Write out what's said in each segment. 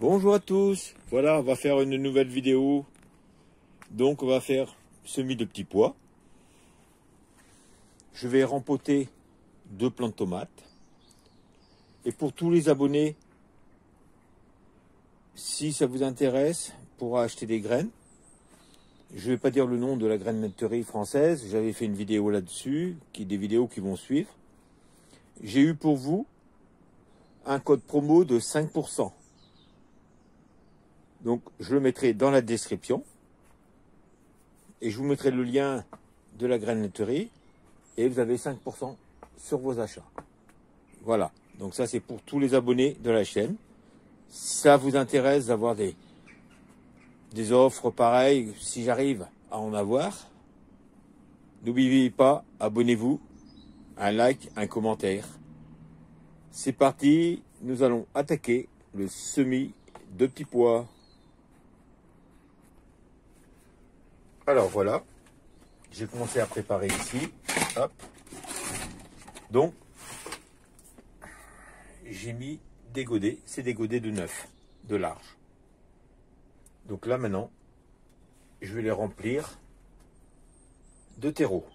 Bonjour à tous, voilà on va faire une nouvelle vidéo. Donc on va faire semis de petits pois. Je vais rempoter deux plants de tomates. Et pour tous les abonnés, si ça vous intéresse, pour acheter des graines. Je ne vais pas dire le nom de la grainerie française, j'avais fait une vidéo là-dessus, qui des vidéos qui vont suivre. J'ai eu pour vous un code promo de 5%. Donc, je le mettrai dans la description. Et je vous mettrai le lien de la grainerie. Et vous avez 5% sur vos achats. Voilà. Donc ça, c'est pour tous les abonnés de la chaîne. Si ça vous intéresse d'avoir des, des offres pareilles, si j'arrive à en avoir, n'oubliez pas, abonnez-vous, un like, un commentaire. C'est parti, nous allons attaquer le semis de petits pois. Alors voilà, j'ai commencé à préparer ici. Donc, j'ai mis des godets, c'est des godets de 9, de large. Donc là maintenant, je vais les remplir de terreau.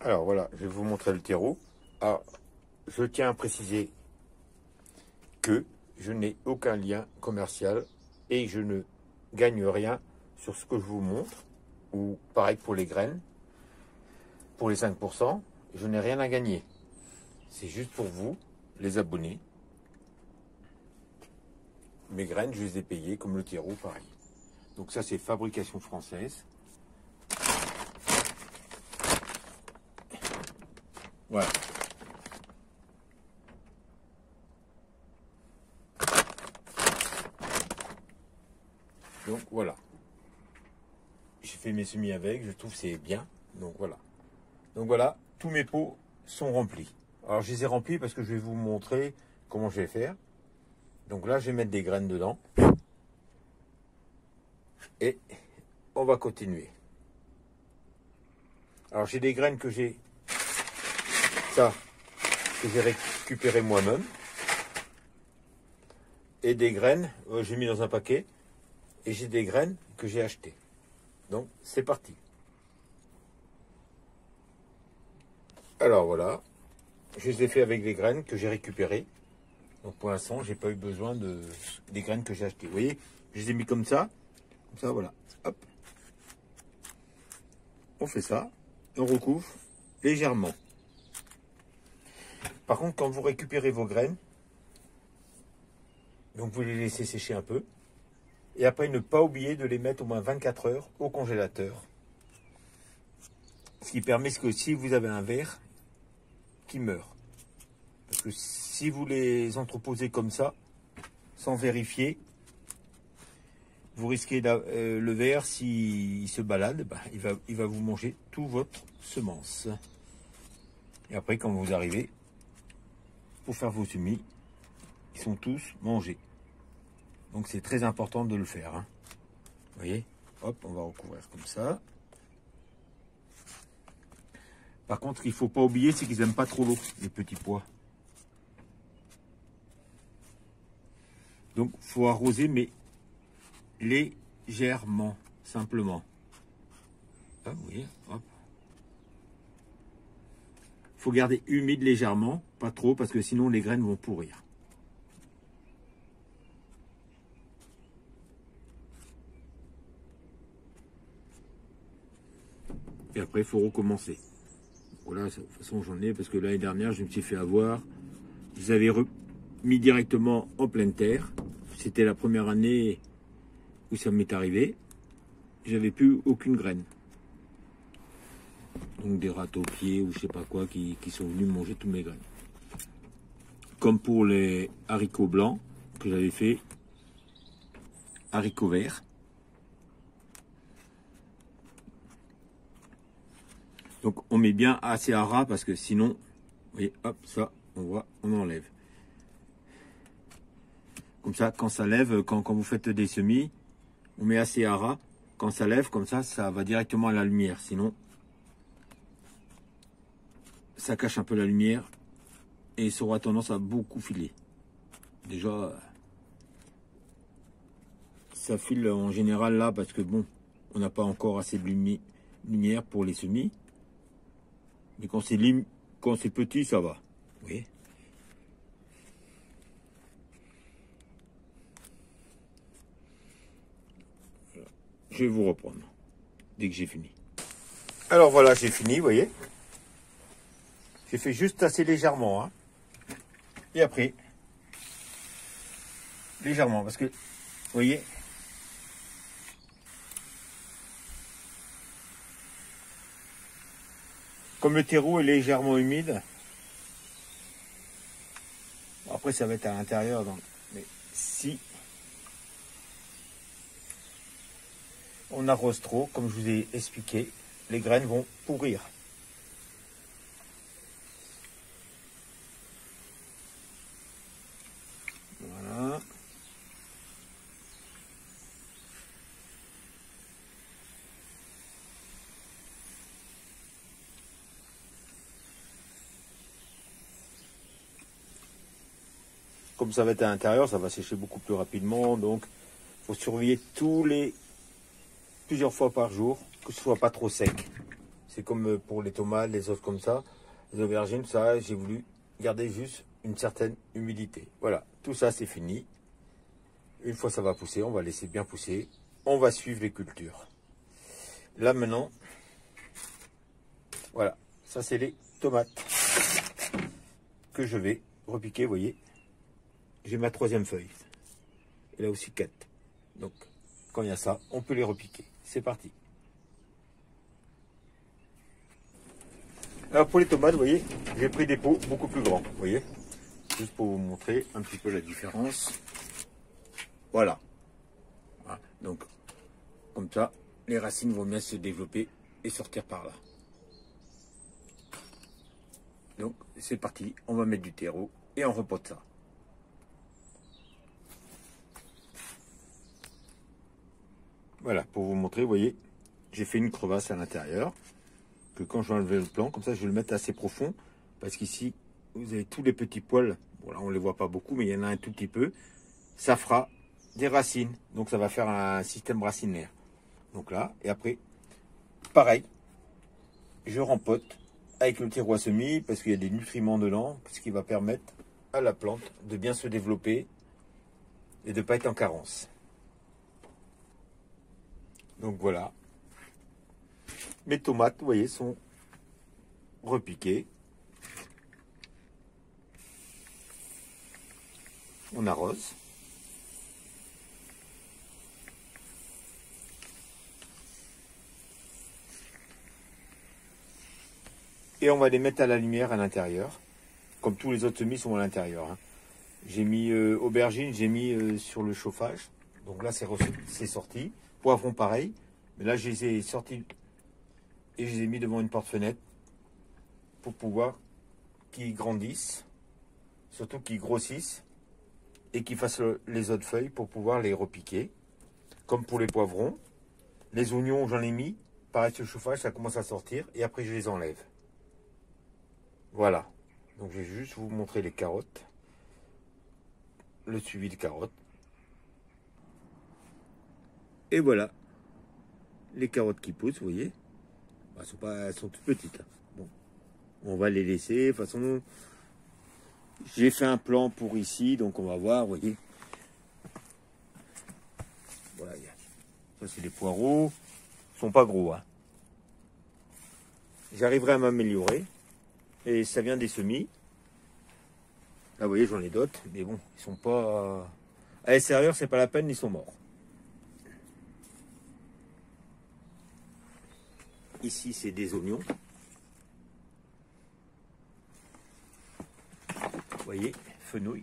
Alors voilà, je vais vous montrer le terreau. Ah, je tiens à préciser que je n'ai aucun lien commercial et je ne gagne rien sur ce que je vous montre. Ou pareil pour les graines. Pour les 5%, je n'ai rien à gagner. C'est juste pour vous, les abonnés. Mes graines, je les ai payées comme le terreau, pareil. Donc ça, c'est fabrication française. Voilà. Donc voilà. J'ai fait mes semis avec, je trouve c'est bien. Donc voilà. Donc voilà, tous mes pots sont remplis. Alors je les ai remplis parce que je vais vous montrer comment je vais faire. Donc là, je vais mettre des graines dedans. Et on va continuer. Alors j'ai des graines que j'ai ça que j'ai récupéré moi-même et des graines euh, j'ai mis dans un paquet et j'ai des graines que j'ai achetées. Donc c'est parti. Alors voilà, je les ai fait avec des graines que j'ai récupérées. Donc pour l'instant, j'ai pas eu besoin de des graines que j'ai achetées. Vous voyez, je les ai mis comme ça. Comme ça, voilà. Hop. On fait ça. on recouvre légèrement. Par contre, quand vous récupérez vos graines, donc vous les laissez sécher un peu. Et après, ne pas oublier de les mettre au moins 24 heures au congélateur. Ce qui permet que si vous avez un verre qui meurt, parce que si vous les entreposez comme ça, sans vérifier, vous risquez euh, le verre, s'il se balade, bah, il, va, il va vous manger tout votre semence. Et après, quand vous arrivez pour faire vos semis, ils sont tous mangés. Donc c'est très important de le faire. Hein. Vous voyez? Hop, on va recouvrir comme ça. Par contre, il ne faut pas oublier, c'est qu'ils n'aiment pas trop l'eau, les petits pois. Donc, faut arroser, mais légèrement, simplement. Ah, vous voyez, hop. faut garder humide légèrement, pas trop, parce que sinon les graines vont pourrir. Et après, il faut recommencer. Voilà, de toute façon, j'en ai, parce que l'année dernière, je me suis fait avoir. Je les avais remis directement en pleine terre. C'était la première année où ça m'est arrivé. J'avais plus aucune graine. Donc des rats aux pieds ou je sais pas quoi qui, sont venus manger toutes mes graines. Comme pour les haricots blancs que j'avais fait haricots verts. Donc on met bien assez à ras parce que sinon, vous voyez, hop, ça, on voit, on enlève. Comme ça, quand ça lève, quand, vous faites des semis, on met assez à ras. Quand ça lève, comme ça, ça va directement à la lumière. Sinon, ça cache un peu la lumière et ça aura tendance à beaucoup filer. Déjà, ça file en général là parce que bon, on n'a pas encore assez de lumière pour les semis. Mais quand c'est quand c'est petit, ça va. Voyez Je vais vous reprendre dès que j'ai fini. Alors voilà, j'ai fini, vous voyez. J'ai fait juste assez légèrement. Hein. Et après, légèrement, parce que, vous voyez, comme le terreau est légèrement humide, après ça va être à l'intérieur, mais si on arrose trop, comme je vous ai expliqué, les graines vont pourrir. Comme ça va être à l'intérieur, ça va sécher beaucoup plus rapidement, donc il faut surveiller tous les plusieurs fois par jour, que ce soit pas trop sec. C'est comme euh, pour les tomates, les autres comme ça, les aubergines, ça, j'ai voulu garder juste une certaine humidité. Voilà, tout ça c'est fini. Une fois ça va pousser, on va laisser bien pousser. On va suivre les cultures. Là maintenant, voilà, ça c'est les tomates que je vais repiquer, vous voyez. J'ai ma troisième feuille. Et là aussi quatre. Donc, quand il y a ça, on peut les repiquer. C'est parti. Alors pour les tomates, vous voyez, j'ai pris des pots beaucoup plus grands, vous voyez, juste pour vous montrer un petit peu la différence. Voilà. Donc, comme ça, les racines vont bien se développer et sortir par là. Donc, c'est parti, on va mettre du terreau et on repote ça. Voilà, pour vous montrer, vous voyez, j'ai fait une crevasse à l'intérieur. Que quand je vais enlever le plan, comme ça, je vais le mettre assez profond. Parce qu'ici, vous avez tous les petits poils. On ne les voit pas beaucoup, mais il y en a un tout petit peu. Ça fera des racines. Donc, ça va faire un système racinaire. Donc là, et après, pareil, je rempote avec le terreau à semis parce qu'il y a des nutriments dedans, ce qui va permettre à la plante de bien se développer et de ne pas être en carence. Donc voilà. Mes tomates, vous voyez, sont repiquées. On arrose. Et on va les mettre à la lumière à l'intérieur. Comme tous les autres semis sont à l'intérieur. Hein. J'ai mis euh, aubergine, j'ai mis euh, sur le chauffage. Donc là, c'est sorti. Poivrons pareil. Mais là, je les ai sortis et je les ai mis devant une porte-fenêtre pour pouvoir qu'ils grandissent, surtout qu'ils grossissent et qu'ils fassent les autres feuilles pour pouvoir les repiquer. Comme pour les poivrons. Les oignons, j'en ai mis. Pareil le chauffage, ça commence à sortir et après je les enlève. Voilà. Donc je vais juste vous montrer les carottes. Le suivi de carottes. Et voilà, les carottes qui poussent, vous voyez. Bah, elles, sont toutes petites. Hein. Bon, on va les laisser. De toute façon, j'ai fait un plan pour ici, donc on va voir, vous voyez. Voilà, ça c'est les poireaux. Ils sont pas gros. Hein. J'arriverai à m'améliorer. Et ça vient des semis. Là, vous voyez, j'en ai d'autres, mais bon, ils sont pas... À l'extérieur, c'est pas la peine, ils sont morts. Ici, c'est des oignons. Vous voyez, fenouil.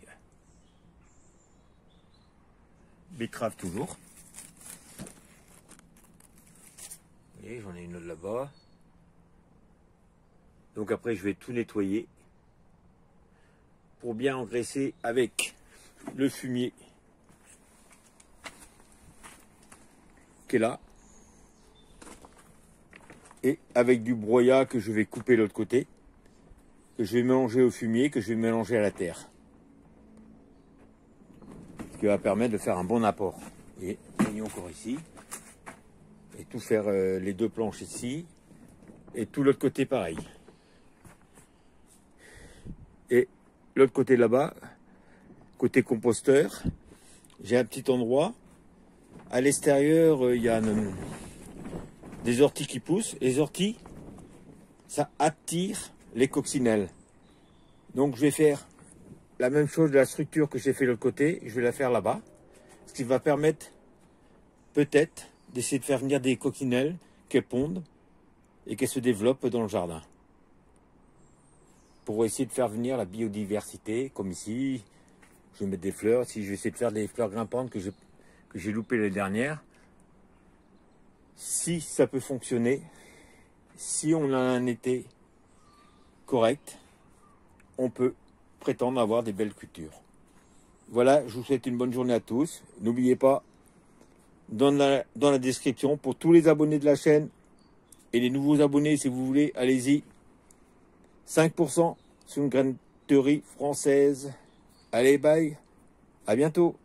Betterave toujours. Vous voyez, j'en ai une autre là-bas. Donc après, je vais tout nettoyer pour bien engraisser avec le fumier qui est là et avec du broyat que je vais couper l'autre côté que je vais mélanger au fumier, que je vais mélanger à la terre. Ce qui va permettre de faire un bon apport. Et encore ici. Et tout faire euh, les deux planches ici. Et tout l'autre côté pareil. Et l'autre côté là-bas, côté composteur, j'ai un petit endroit. À l'extérieur, euh, il y a des orties qui poussent. Les orties, ça attire les coccinelles. Donc je vais faire la même chose de la structure que j'ai fait de l'autre côté, je vais la faire là-bas. Ce qui va permettre peut-être d'essayer de faire venir des coccinelles qui pondent et qui se développent dans le jardin. Pour essayer de faire venir la biodiversité, comme ici, je vais mettre des fleurs. Si je vais essayer de faire des fleurs grimpantes que j'ai loupées l'année dernière, si ça peut fonctionner, si on a un été correct, on peut prétendre avoir des belles cultures. Voilà, je vous souhaite une bonne journée à tous. N'oubliez pas, dans la, description, pour tous les abonnés de la chaîne et les nouveaux abonnés, si vous voulez, allez-y. 5% sur une grainerie française. Allez, bye. À bientôt.